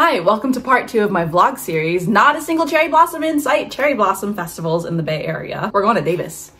Hi, welcome to part two of my vlog series, Not a Single Cherry Blossom in Sight Cherry Blossom Festivals in the Bay Area. We're going to Davis.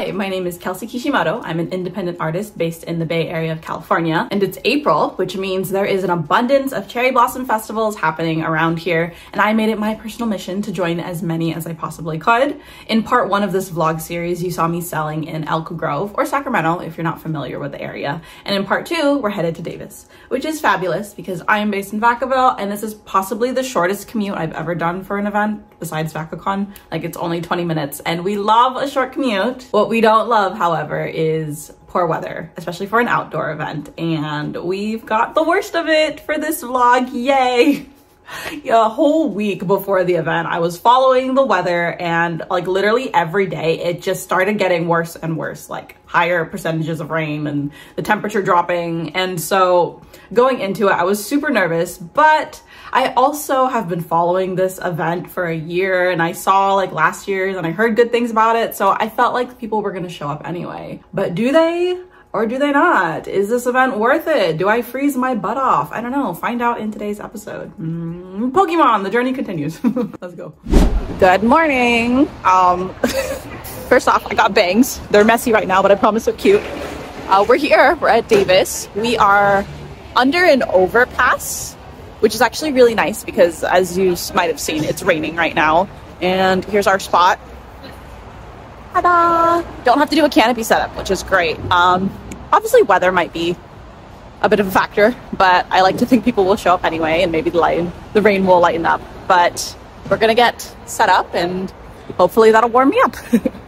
Hi, my name is Kelsie Kishimoto. I'm an independent artist based in the Bay Area of California, and it's April, which means there is an abundance of cherry blossom festivals happening around here, and I made it my personal mission to join as many as I possibly could. In part one of this vlog series, you saw me selling in Elk Grove or Sacramento if you're not familiar with the area, and in part two, we're headed to Davis, which is fabulous because I am based in Vacaville, and this is possibly the shortest commute I've ever done for an event besides VacaCon. Like it's only 20 minutes, and we love a short commute. What we don't love, however, is poor weather, especially for an outdoor event. And we've got the worst of it for this vlog. Yay! A whole week before the event, I was following the weather and like literally every day it just started getting worse and worse, like higher percentages of rain and the temperature dropping. And so going into it, I was super nervous, but I also have been following this event for a year and I saw like last year's and I heard good things about it. So I felt like people were to show up anyway. But do they? Or do they not? Is this event worth it? Do I freeze my butt off? I don't know. Find out in today's episode. Mm, Pokemon, the journey continues. Let's go. Good morning. Um, first off, I got bangs. They're messy right now, but I promise they're cute. Uh, we're here. We're at Davis. We are under an overpass, which is actually really nice because as you might have seen, it's raining right now. And here's our spot. Ta-da! Don't have to do a canopy setup, which is great. Um, obviously, weather might be a bit of a factor, but I like to think people will show up anyway, and maybe the light, the rain will lighten up. But we're gonna get set up, and hopefully that'll warm me up.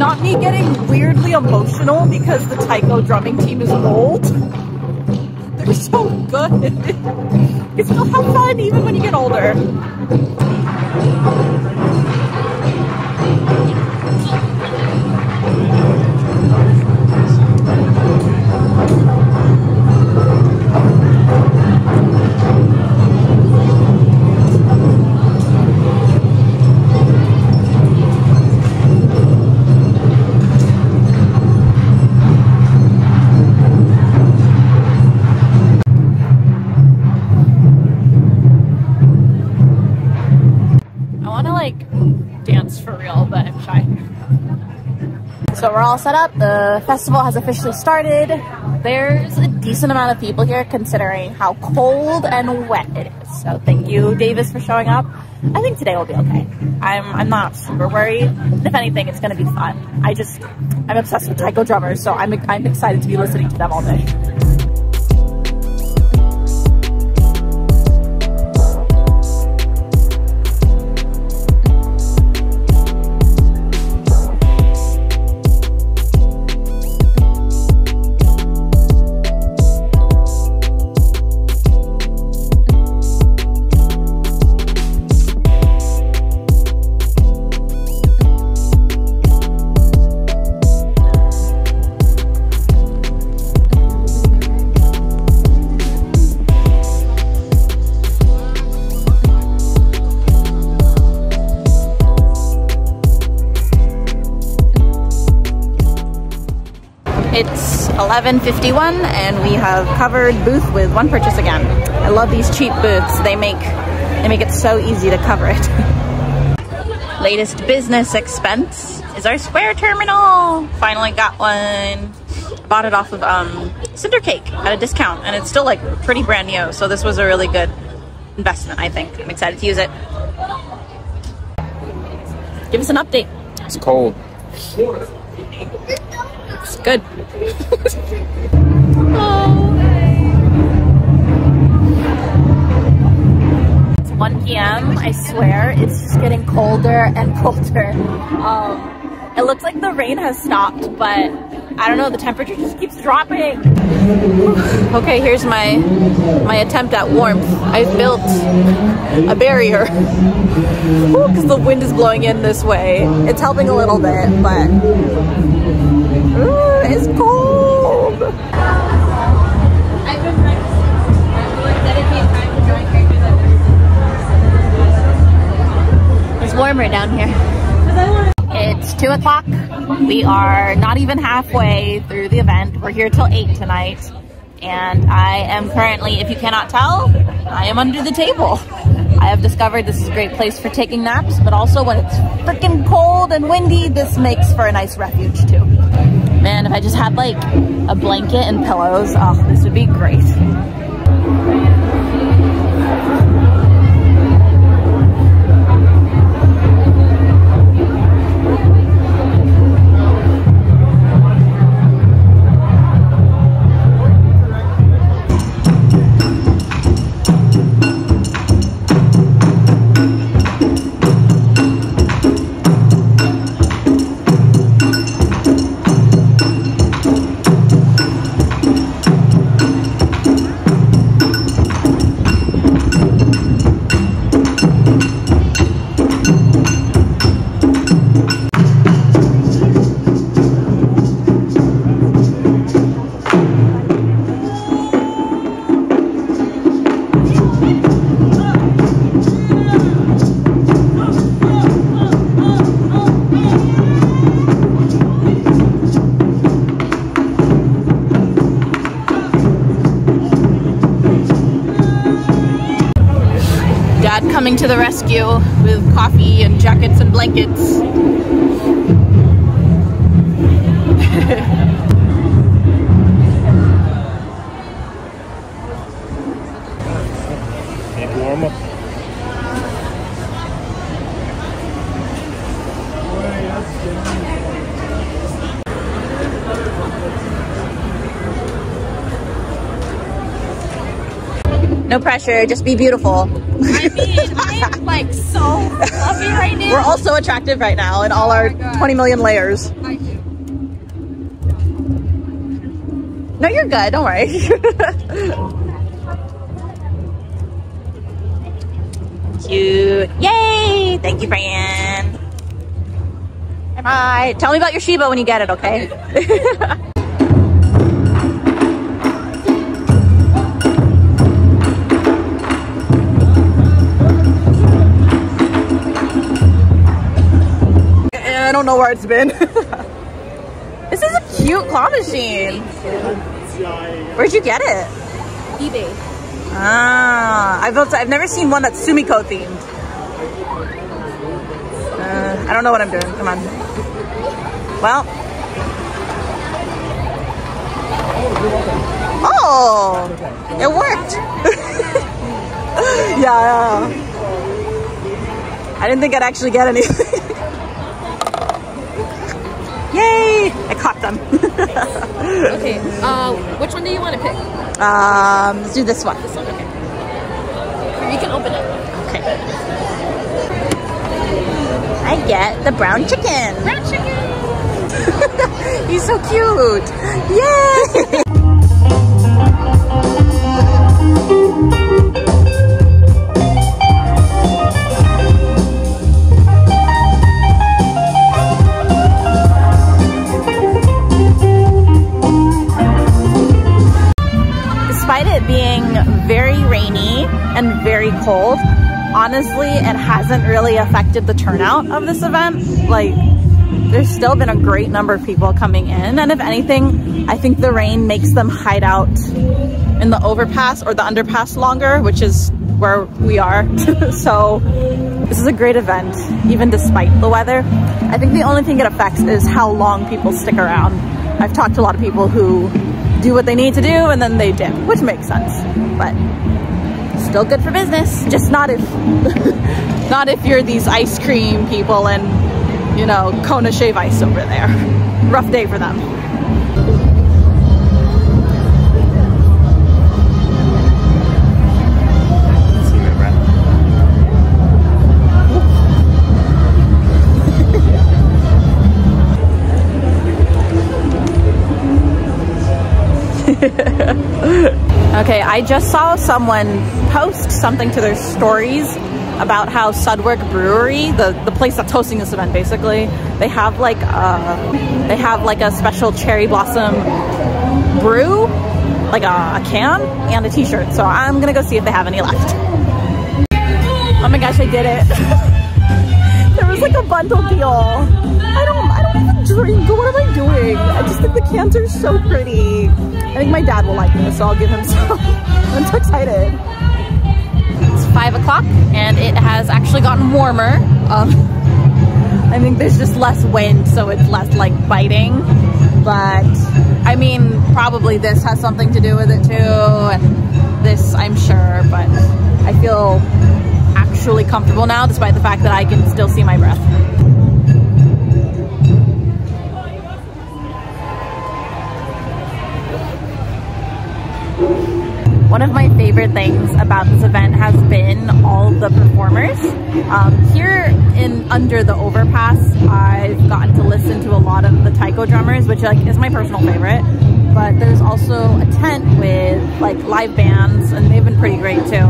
not me getting weirdly emotional because the taiko drumming team is old. They're so good. you still have fun even when you get older. So we're all set up. The festival has officially started. There's a decent amount of people here considering how cold and wet it is. So thank you, Davis, for showing up. I think today will be okay. I'm, I'm not super worried. If anything, it's going to be fun. I just, I'm obsessed with taiko drummers, so I'm, I'm excited to be listening to them all day. 11.51 and we have covered booth with one purchase again. I love these cheap booths. They make, they make it so easy to cover it. Latest business expense is our Square terminal. Finally got one. Bought it off of um, Cinder Cake at a discount and it's still like pretty brand new. So this was a really good investment, I think. I'm excited to use it. Give us an update. It's cold. It's good. It's 1 p.m. I swear it's just getting colder and colder. Um, it looks like the rain has stopped, but I don't know, the temperature just keeps dropping. okay, here's my my attempt at warmth. I've built a barrier because the wind is blowing in this way. It's helping a little bit, but ooh, it's cold. It's warmer down here. It's two o'clock. We are not even halfway through the event. We're here till eight tonight. And I am currently, if you cannot tell, I am under the table. I have discovered this is a great place for taking naps, but also when it's freaking cold and windy, this makes for a nice refuge too. Man, if I just had like a blanket and pillows, oh, this would be great. The rescue with coffee and jackets and blankets. No pressure. Just be beautiful. I mean, I'm like so fluffy right now. We're all so attractive right now in all oh our 20 million layers. No, you're good. Don't worry. Cute. Yay! Thank you, Fran. Bye. Tell me about your Shiba when you get it, okay? don't know where it's been. this is a cute claw machine. Where'd you get it? eBay. Ah, I've built, I've never seen one that's Sumikko themed. Uh, I don't know what I'm doing. Come on. Well. Oh, it worked. yeah, yeah. I didn't think I'd actually get anything. Yay! I caught them. Okay, uh, which one do you want to pick? um, let's do this one. This one, okay. You can open it. Okay. I get the brown chicken. Brown chicken! He's so cute. Yay! very cold, honestly, it hasn't really affected the turnout of this event. Like, there's still been a great number of people coming in. And if anything, I think the rain makes them hide out in the overpass or the underpass longer, which is where we are. so this is a great event, even despite the weather. I think the only thing it affects is how long people stick around. I've talked to a lot of people who do what they need to do and then they dip, which makes sense. But still good for business. Just not if not if you're these ice cream people and you know, Kona shave ice over there. Rough day for them. Okay, I just saw someone post something to their stories about how Sudwerk Brewery, the, the place that's hosting this event basically, they have like a, they have like a special cherry blossom brew, like a, a can and a t-shirt. So I'm gonna go see if they have any left. Oh my gosh, I did it. there was like a bundle deal. I don't, I don't even drink. What am I doing? I just think the cans are so pretty. I think my dad will like this, so I'll give him some. I'm so excited. It's five o'clock and it has actually gotten warmer. Um, I think there's just less wind, so it's less like biting. But I mean, probably this has something to do with it too, and this I'm sure. But I feel actually comfortable now, despite the fact that I can still see my breath. One of my favorite things about this event has been all the performers. Um, here in under the overpass, I've gotten to listen to a lot of the taiko drummers, which like is my personal favorite. But there's also a tent with like live bands, and they've been pretty great too.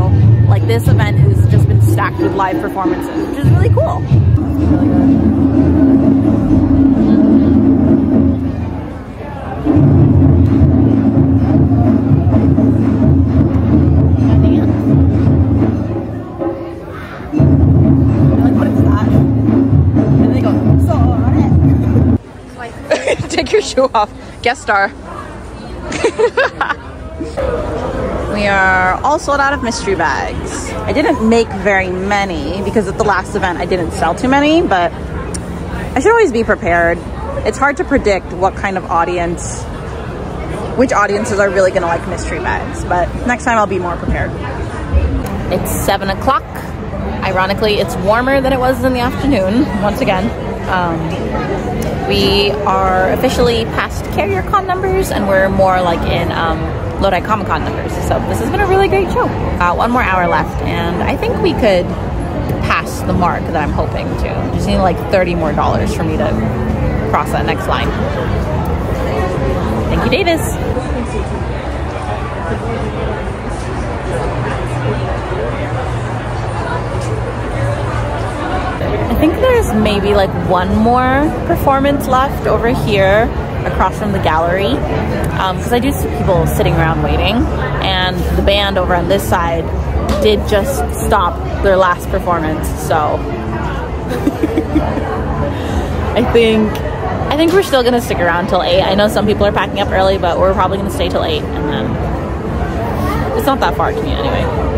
Like this event has just been stacked with live performances, which is really cool. shoe off. Guest star. we are all sold out of mystery bags. I didn't make very many because at the last event I didn't sell too many, but I should always be prepared. It's hard to predict what kind of audience, which audiences are really gonna like mystery bags, but next time I'll be more prepared. It's seven o'clock. Ironically, it's warmer than it was in the afternoon, once again. Um, we are officially past carrier con numbers and we're more like in um, Lodi Comic Con numbers. So this has been a really great show. Uh, one more hour left and I think we could pass the mark that I'm hoping to. Just need like 30 more dollars for me to cross that next line. Thank you, Davis. There's maybe like one more performance left over here across from the gallery because um, I do see people sitting around waiting and the band over on this side did just stop their last performance so. I think I think we're still gonna stick around till 8 I know some people are packing up early but we're probably gonna stay till 8 and then it's not that far to me anyway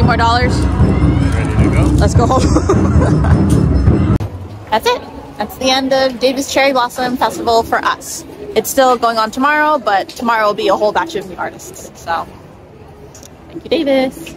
more dollars? Go? Let's go home. That's it. That's the end of Davis Cherry Blossom Festival for us. It's still going on tomorrow, but tomorrow will be a whole batch of new artists. So, thank you, Davis.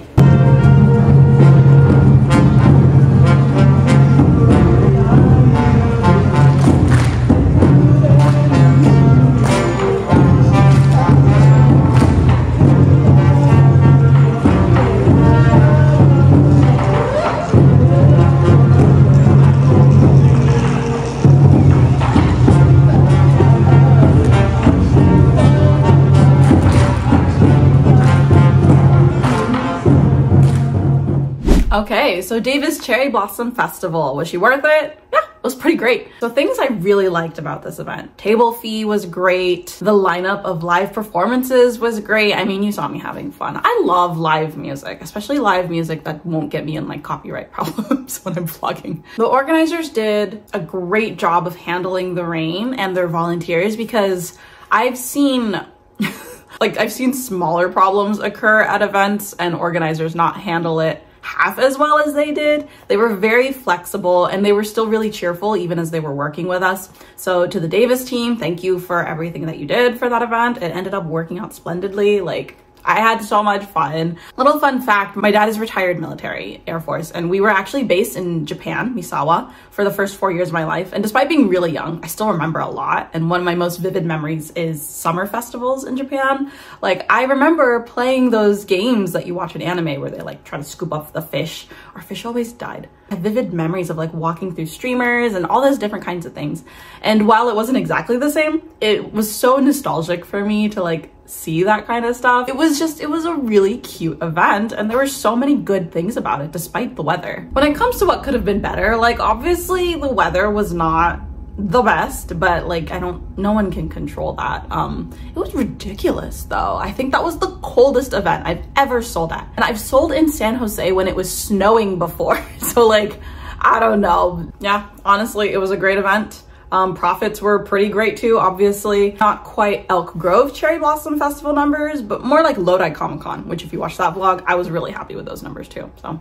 Okay, so Davis Cherry Blossom Festival. Was she worth it? Yeah, it was pretty great. So things I really liked about this event. Table fee was great. The lineup of live performances was great. I mean, you saw me having fun. I love live music, especially live music that won't get me in like copyright problems when I'm vlogging. The organizers did a great job of handling the rain and their volunteers because I've seen like I've seen smaller problems occur at events and organizers not handle it half as well as they did. They were very flexible and they were still really cheerful even as they were working with us. So to the Davis team, thank you for everything that you did for that event. It ended up working out splendidly. Like I had so much fun. Little fun fact, my dad is retired military, Air Force, and we were actually based in Japan, Misawa, for the first four years of my life. And despite being really young, I still remember a lot. And one of my most vivid memories is summer festivals in Japan. Like I remember playing those games that you watch in anime where they like try to scoop up the fish. Our fish always died. I have vivid memories of like walking through streamers and all those different kinds of things. And while it wasn't exactly the same, it was so nostalgic for me to like see that kind of stuff. It was just, it was a really cute event and there were so many good things about it despite the weather. When it comes to what could have been better, like obviously the weather was not the best, but like I don't, no one can control that. Um, it was ridiculous though. I think that was the coldest event I've ever sold at. And I've sold in San Jose when it was snowing before. so like, I don't know. Yeah, honestly, it was a great event. Um, profits were pretty great too, obviously. Not quite Elk Grove Cherry Blossom Festival numbers, but more like Lodi Comic Con, which if you watch that vlog, I was really happy with those numbers too. So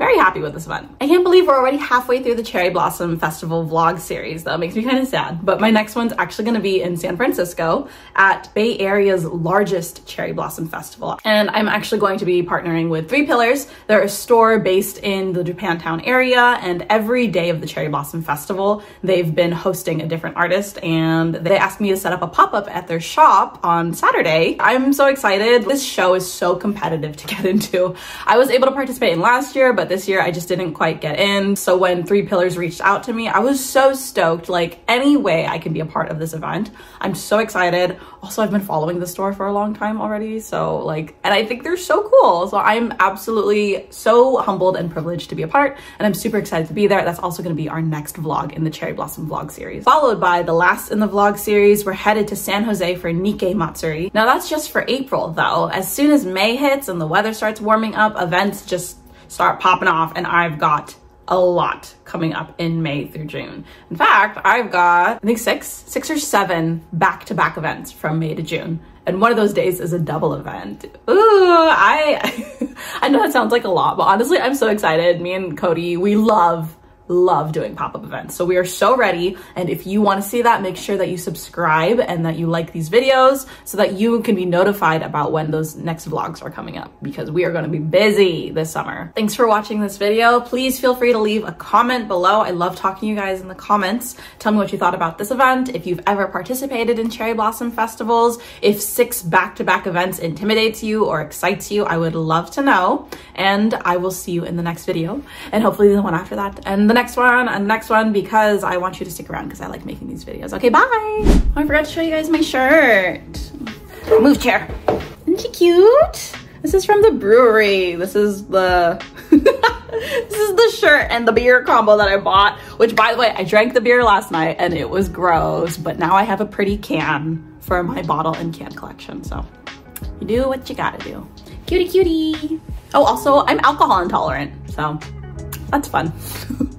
very happy with this one. I can't believe we're already halfway through the Cherry Blossom Festival vlog series. That makes me kind of sad. But my next one's actually going to be in San Francisco at Bay Area's largest Cherry Blossom Festival. And I'm actually going to be partnering with Three Pillars. They're a store based in the Japantown area. And every day of the Cherry Blossom Festival, they've been hosting a different artist. And they asked me to set up a pop-up at their shop on Saturday. I'm so excited. This show is so competitive to get into. I was able to participate in last year, but this year I just didn't quite get in. So when Three Pillars reached out to me, I was so stoked. Like any way I can be a part of this event, I'm so excited. Also, I've been following the store for a long time already. So like, and I think they're so cool. So I'm absolutely so humbled and privileged to be a part. And I'm super excited to be there. That's also going to be our next vlog in the Cherry Blossom vlog series. Followed by the last in the vlog series, we're headed to San Jose for Nikkei Matsuri. Now that's just for April though. As soon as May hits and the weather starts warming up, events just start popping off and I've got a lot coming up in May through June. In fact, I've got, I think six, six or seven back-to-back -back events from May to June. And one of those days is a double event. Ooh, I, I know that sounds like a lot, but honestly, I'm so excited. Me and Cody, we love love doing pop-up events. So we are so ready. And if you want to see that, make sure that you subscribe and that you like these videos so that you can be notified about when those next vlogs are coming up because we are going to be busy this summer. Thanks for watching this video. Please feel free to leave a comment below. I love talking to you guys in the comments. Tell me what you thought about this event. If you've ever participated in cherry blossom festivals, if six back-to-back -back events intimidates you or excites you, I would love to know. And I will see you in the next video and hopefully the one after that and the next one and next one because I want you to stick around because I like making these videos. Okay, bye. Oh, I forgot to show you guys my shirt. Move chair. Isn't she cute? This is from the brewery. This is the this is the shirt and the beer combo that I bought, which by the way, I drank the beer last night and it was gross, but now I have a pretty can for my bottle and can collection. So you do what you gotta do. Cutie cutie. Oh, also I'm alcohol intolerant, so that's fun.